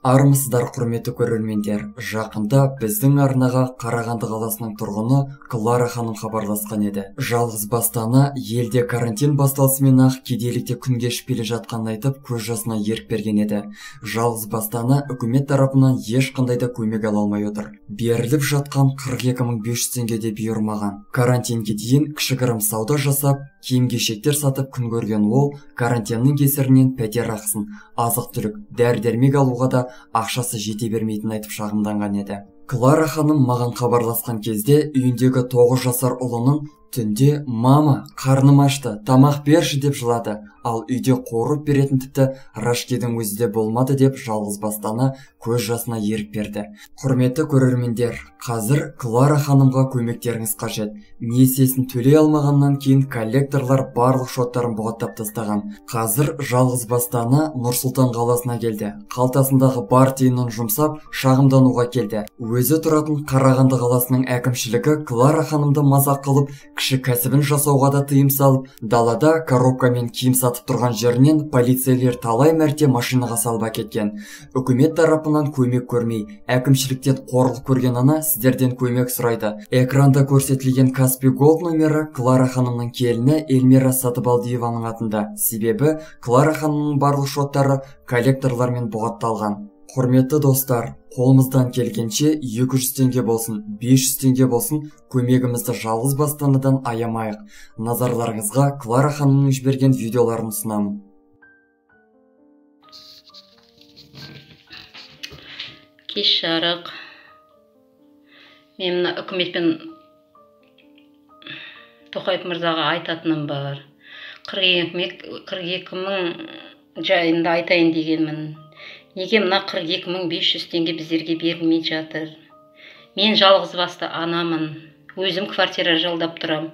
армысыздар құрметті көрермендер. Жақында біздің арнаға қарағанды қаласының тұрғыны клара ханым хабарласқан еді. Жалғыз бастана елде карантин басталысымен ақ кедейлікте күн кешіп келе жатқанын айтып көз жасына ерік берген еді. Жалғыз бастана үкімет тарапынан ешқандай да көмек ала алмай отыр. Беріліп жатқан 42.500 теңге де бұйырмаған. Карантинге дейін кішігірім сауда жасап киім кешектер сатып күн көрген ол карантиннің кесірінен пәтер ақысын азық түлік дәрі дәрмек алуға да ақшасы жете бермейтінін айтып шағымданған еді. Клара ханым маған хабарласқан кезде үйіндегі тоғыз жасар ұлының түнде мама қарным ашты тамақ берші деп жылады. Ал үйде қорып беретін тіпті рашкидің өзі де болмады деп жалғыз бастана көз жасына ерік берді. Құрметті көрермендер қазір клара ханымға көмектеріңіз қажет. Несиесін төлей алмағаннан кейін коллекторлар барлық шоттарын бұғаттап тастаған. Қазір жалғыз бастана нұр сұлтан қаласына келді. Қалтасындағы бар тиынын жұмсап шағымдануға келді. Өзі тұратын қарағанды қаласының әкімшілігі клара ханымды мазақ қылып кіші кәсібін жасауға да тыйым салып далада коробкамен киім сатып тұрған жерінен полицейлер талай мәрте машинаға салып әкеткен. Үкімет тарапынан көмек көрмей әкімшіліктен қорлық көрген ана сіздерден көмек сұрайды. Экранда көрсетілген каспий голд номері клара ханымның келіні эльмира сатыбалдиеваның атында. Себебі клара ханымның барлық шоттары коллекторлармен бұғатталған. Құрметті достар қолымыздан келгенше 200 теңге болсын 500 теңге болсын көмегімізді жалғыз бастанадан аямайық. Назарларыңызға клара ханымның жіберген видеоларын ұсынамын. Кеш жарық. Мен мына үкімет пен тоқаев мырзаға айтатыным бар. қырық екі мың жайында айтайын дегенмін. Неге мына қырық екі мың бес жүз теңге біздерге берілмей жатыр? Мен жалғыз басты анамын. Өзім квартира жалдап тұрам.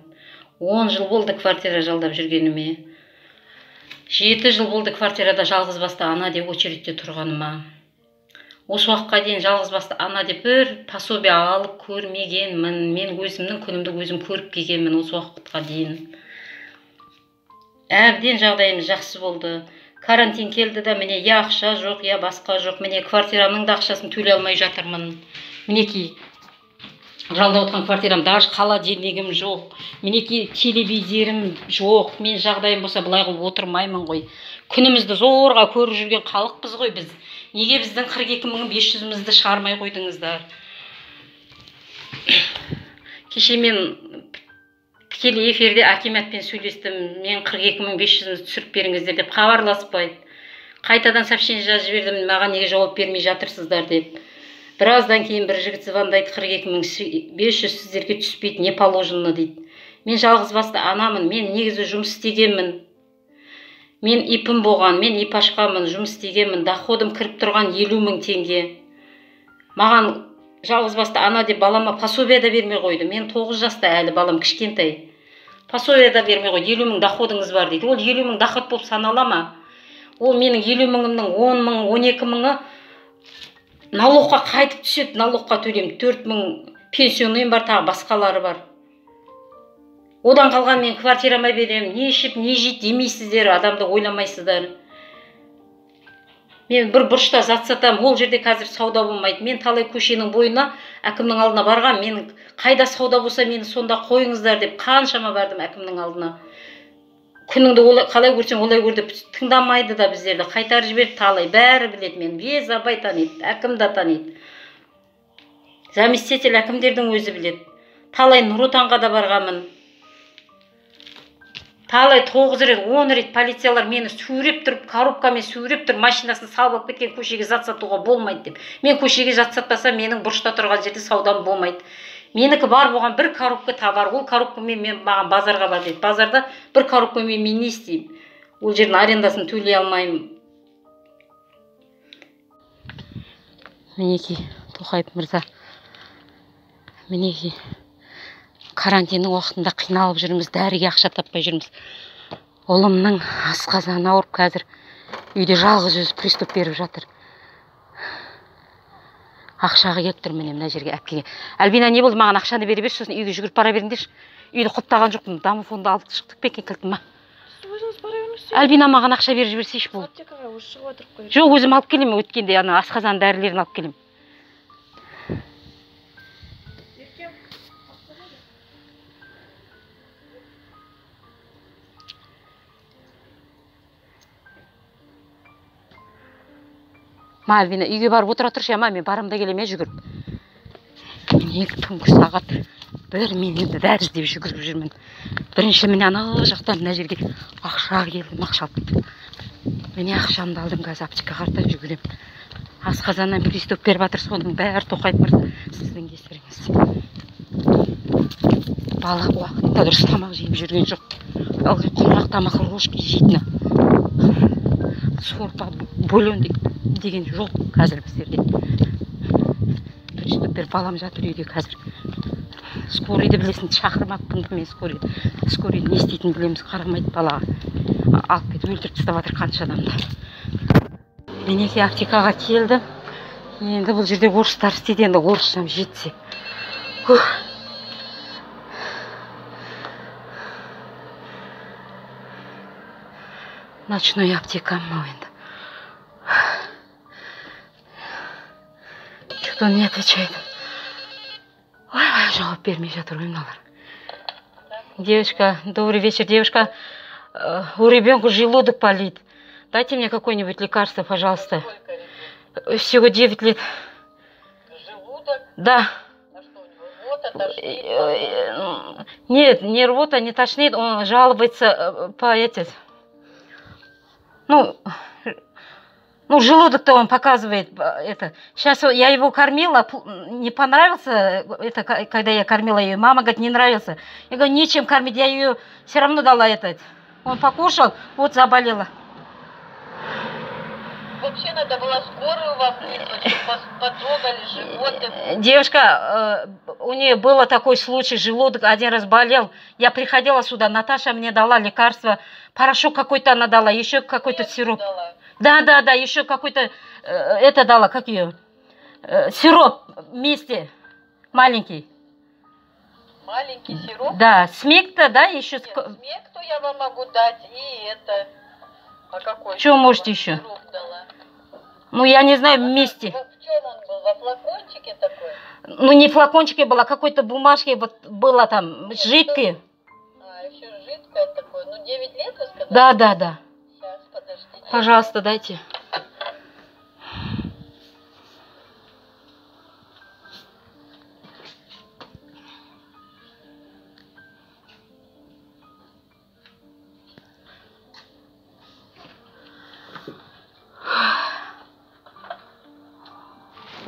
Он жыл болды квартира жалдап жүргеніме. Жеті жыл болды квартирада жалғыз басты ана деп очередьте тұрғаныма. Осы уақытқа дейін жалғыз басты ана деп бір пособие алып көрмегенмін. Мен өзімнің күнімді өзім көріп келгенмін осы уақытқа дейін. Әбден жағдайымыз жақсы болды. Карантин келді да міне я ақша жоқ я басқа жоқ. Міне квартирамның да ақшасын төлей алмай жатырмын. Мінекей жалдап отқан квартирам даже холодильнигім жоқ. Мінекей телевизорым жоқ. Мен жағдайым болса былай қылып отырмаймын ғой. Күнімізді зорға көріп жүрген халықпыз ғой біз. Неге біздің қырық екі мың бес жүзімізді шығармай қойдыңыздар? Кеше мен тікелей эфирде акиматпен сөйлестім. Мен қырық екі мың бес жүзіңізді түсіріп беріңіздер деп хабарласпайды. Қайтадан сообщение жазып жібердім. Маған неге жауап бермей жатырсыздар деп. Біраздан кейін бір жігіт звондайды. қырық екі мың бес жүз сіздерге түспейді не положено дейді. Мен жалғыз басты анамын. Мен негізі жұмыс істегенмін. Мен ипім болған. Мен ип ашқанмын жұмыс істегенмін. Доходым кіріп тұрған елу мың теңге. Маған жалғыз басты ана деп балама пособие да бермей қойды мен тоғыз жаста әлі балам кішкентай. Пособие да бермей қойды елу мың доходыңыз бар дейді. Ол елу мың доход болып санала ма? Ол менің елу мыңымның он мың он екі мыңы налогқа қайтып түседі. Налогқа төлеймін. Төрт мың пенсионныйым бар тағы басқалары бар. Одан қалған мен квартирама беремін. Не ішіп не жейді демейсіздер. Адамды ойламайсыздар. Мен бір бұрышта зат сатамын ол жерде қазір сауда болмайды. Мен талай көшенің бойына әкімнің алдына барғам мен қайда сауда болса мені сонда қойыңыздар деп қаншама бардым әкімнің алдына. Күніңді олай қалай көрсең олай көр деп тыңдамайды да біздерді. Қайтарып жіберді талай. Бәрі біледі мені. Весь абай таниды әкім да таниды. Заместитель әкімдердің өзі біледі. Талай нұр отанға да барғанмын. Талай тоғыз рет он рет полициялар мені сүйреп тұрып коробкамен сүйреп тұрып машинасын салып алып кеткен көшеге зат сатуға болмайды деп. Мен көшеге зат сатпасам менің бұрышта тұрған жерде саудам болмайды. Менікі бар болған бір коробка товар ол коробкамен мен маған базарға бар дейді. Базарда бір коробкамен мен не істеймін? Ол жердің арендасын төлей алмаймын. Мінекей тоқаев мырза. Мінекей карантиннің уақытында қиналып жүрміз дәріге ақша таппай жүрміз. Ұлымның асқазаны ауырып қазір үйде жалғыз өзі приступ беріп жатыр. Ақшаға келіп тұр міне мына жерге әпкеге. Альбина не болды? Маған ақшаны бере берші сосын үйге жүгіріп бара беріңдерші. Үйді құптаған жоқпын. Домофонды алып шықтық па екен кілтін ма өзіңіз бара альбина маған ақша беріп жіберсейші бұл. Аптекаға өзі шығып отырып қой жоқ өзім алып келемін. Өткенде ана асқазан дәрілерін алып келемін. Ма альбина үйге барып отыра тұршы ма мен барамын да келемін иә жүгіріп міне түнгі сағат? Бір мен енді дәрі іздеп жүгіріп жүрмін. Бірінші міне анау жақтан мына жерге ақша келдім ақша алып міне ақшамды алдым қазір аптекаға қарата жүгіремін асқазаннан приступ беріп жатырсыз ғой оның бәрі тоқаев мырза сіздің кесіріңіз. Бала уақытында дұрыс тамақ жеп жүрген жоқ. Ылғи құмырақ тамақ ложкой жейтіні. Сорпа бульон деген жоқ қазір біздерде. Беріп балам жатыр үйде қазір. Скорыйды білесің шақырмаппын мен скорыйды скорыйды не істейтінін білеміз қарамайды балаға. Алып кетіп өлтіріп тастап жатыр қанша адамды. Мінекей аптекаға келдім. Енді бұл жерде орыстар істейді енді орысшам жетсе. Ночной аптека мынау енді. Никто не отвечает. Ой, пожалуй, Перми, я другой номер. Девочка, добрый вечер, девушка. Э, у ребенка желудок палит. Дайте мне какое-нибудь лекарство, пожалуйста. Всего 9 лет. Желудок? Да. Э, э, нет, не рвота, не тошнит, он жалуется по этим. Ну, ну, желудок-то он показывает э, это. Сейчас я его кормила, не понравился это, когда я кормила ее. Мама говорит, не нравился. Я говорю, нечем кормить, я ее все равно дала этот. Он покушал, вот заболела. Вообще надо было скорую вас потрогали животы. Э, Девушка, э, у нее было такой случай, желудок один раз болел. Я приходила сюда, Наташа мне дала лекарство, порошок какой-то она дала, еще какой-то сироп. дала. Да, да, да, еще какой-то э, это дала, как ее? Э, сироп вместе, маленький. Маленький сироп. Да, смек-то, да, еще. Нет, смекту я вам могу дать, и это... А какой? Сироп можете еще? сироп дала? Ну, я не знаю, А вместе. В, в чем он был? Во флакончике такой? Ну, не в флакончике была, какой-то бумажке вот было там, Нет, жидкое. А, еще жидкое такое. Ну, 9 лет вы сказали? Да, да, да. Сейчас, подождите. Пожалуйста, дайте.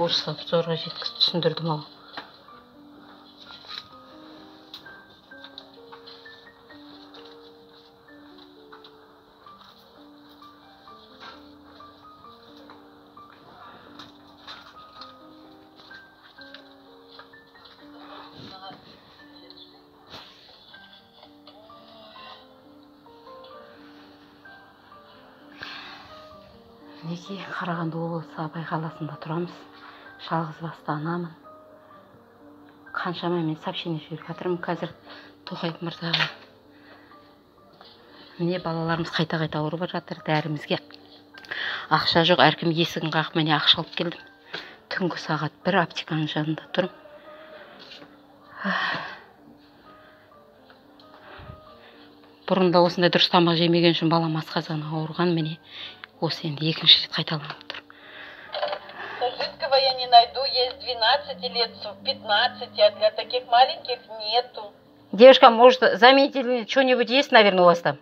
орысқа зорға жеткізіп түсіндірдім ау мінекей қарағанды облысы абай қаласында тұрамыз. Жалғыз басты анамын. Қаншама мен сообщение жіберіп жатырмын. Қазір тоқаев мырзаға міне балаларымыз қайта қайта ауырып жатыр дәрімізге. Ақша жоқ әркім есігін қағып міне ақша алып келдім. Түнгі сағат бір аптеканың жанында тұрмын. Бұрын да осындай дұрыс тамақ жемеген үшін балам асқазаны ауырған міне осы енді екінші рет қайталанып тұр Жидкого я не найду, есть 12 лет, 15, а для таких маленьких нету. девушка может заметили что нибудь есть наверное у вас там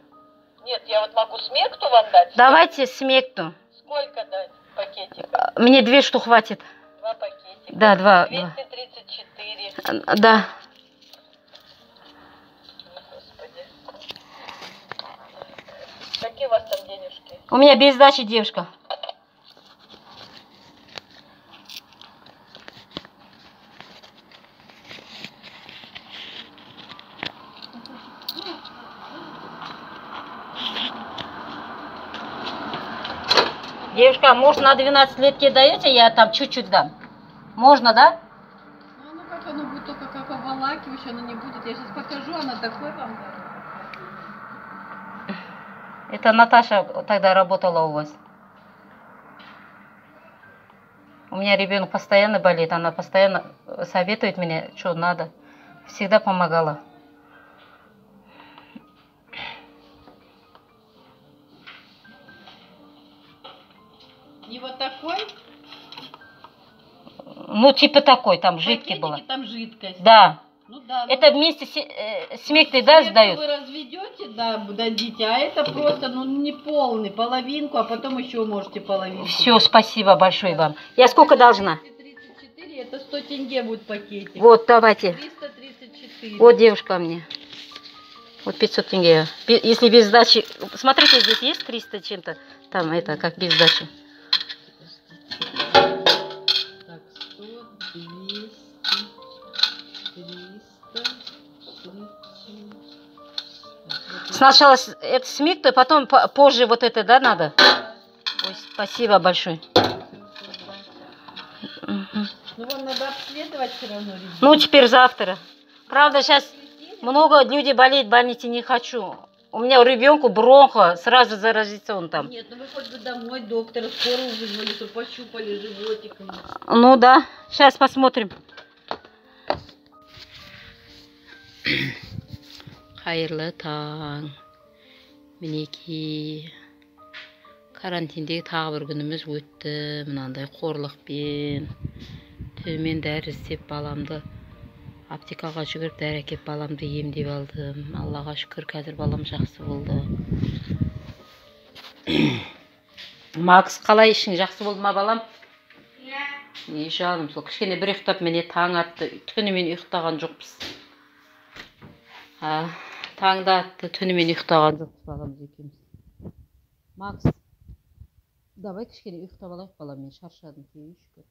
Нет, я вот могу смекту вам дать. давайте смекту Сколько дать пакетиков? А, мне две штук хватит Два пакетика. да два, два. 234. А, да Какие у вас там денежки? у меня без сдачи девушка Девушка, может на 12 летке даете, я там чуть-чуть дам. Можно, да? Ну, ну как оно будет только как обволакивающее, оно не будет. Я сейчас покажу, она такой вам даст. Это Наташа тогда работала у вас. У меня ребенок постоянно болит, она постоянно советует мне, что надо. Всегда помогала. Не вот такой? Ну, типа такой, там жидкий было. Там жидкость. Да. Ну да. Это вместе с, э, с мектой, да, сдают? Вы разведете, да, дадите, а это просто, ну, не полный, половинку, а потом еще можете половинку. Все, спасибо большое вам. Я сколько должна? 234, это 100 тенге будет пакетик. Вот, давайте. 334. Вот девушка мне. Вот 500 тенге. Если без сдачи... Смотрите, здесь есть 300 чем-то. Там это, как без сдачи. Сначала это с миктой, потом по- позже вот это, да, надо? Ой, спасибо большое. Ну, вам надо обследовать все равно, ребят. Ну, теперь завтра. Правда, сейчас много людей болеет, в больнице не хочу. У меня у ребенка бронха, сразу заразится он там. Нет, ну вы хоть бы домой доктора скорую вызвали, чтобы пощупали животиком. Ну да, сейчас посмотрим. Қайырлы таң мінекей карантиндегі тағы бір күніміз өтті мынандай қорлықпен төмен дәрі іздеп баламды аптекаға жүгіріп дәрі әкеліп баламды емдеп алдым аллаға шүкір қазір балам жақсы болды макс қалай ішің жақсы болды ма балам не жаным сол кішкене бір ұйықтап міне таң атты түнімен ұйықтаған жоқпыз а, таң да атты түнімен ұйықтаған жоқпыз баламыз екеуміз. Макс давай кішкене ұйықтап алайық балам мен шаршадым шүкір.